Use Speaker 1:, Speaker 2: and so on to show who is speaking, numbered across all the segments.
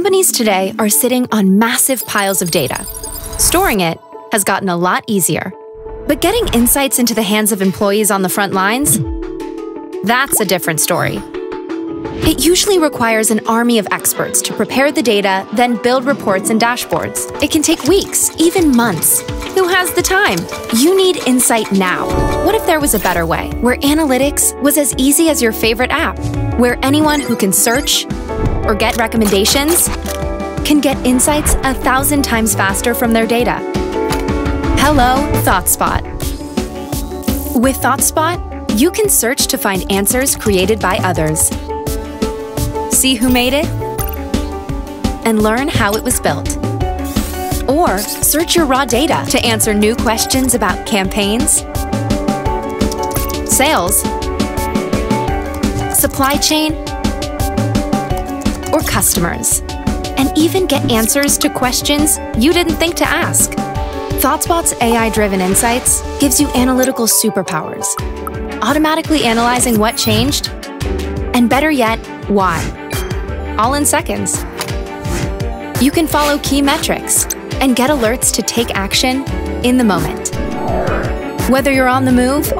Speaker 1: Companies today are sitting on massive piles of data. Storing it has gotten a lot easier. But getting insights into the hands of employees on the front lines? That's a different story. It usually requires an army of experts to prepare the data, then build reports and dashboards. It can take weeks, even months. Who has the time? You need insight now. What if there was a better way, where analytics was as easy as your favorite app, where anyone who can search or get recommendations can get insights a thousand times faster from their data? Hello, ThoughtSpot. With ThoughtSpot, you can search to find answers created by others see who made it, and learn how it was built. Or search your raw data to answer new questions about campaigns, sales, supply chain, or customers, and even get answers to questions you didn't think to ask. ThoughtSpot's AI-driven insights gives you analytical superpowers, automatically analyzing what changed, and better yet, why all in seconds. You can follow key metrics and get alerts to take action in the moment. Whether you're on the move,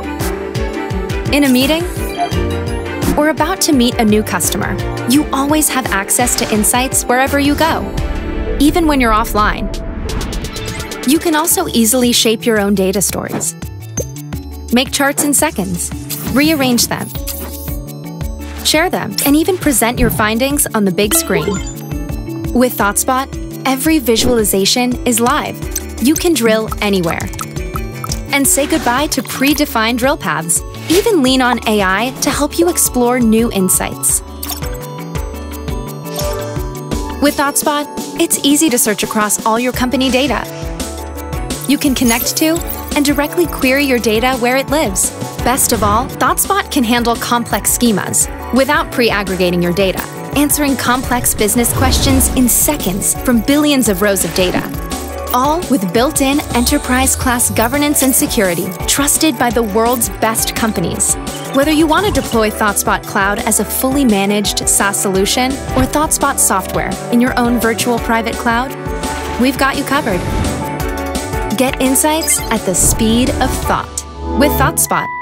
Speaker 1: in a meeting, or about to meet a new customer, you always have access to insights wherever you go, even when you're offline. You can also easily shape your own data stories. Make charts in seconds, rearrange them, share them, and even present your findings on the big screen. With ThoughtSpot, every visualization is live. You can drill anywhere. And say goodbye to predefined drill paths. Even lean on AI to help you explore new insights. With ThoughtSpot, it's easy to search across all your company data. You can connect to and directly query your data where it lives. Best of all, ThoughtSpot can handle complex schemas without pre-aggregating your data, answering complex business questions in seconds from billions of rows of data. All with built-in enterprise-class governance and security, trusted by the world's best companies. Whether you want to deploy ThoughtSpot Cloud as a fully managed SaaS solution or ThoughtSpot software in your own virtual private cloud, we've got you covered. Get insights at the speed of thought with ThoughtSpot.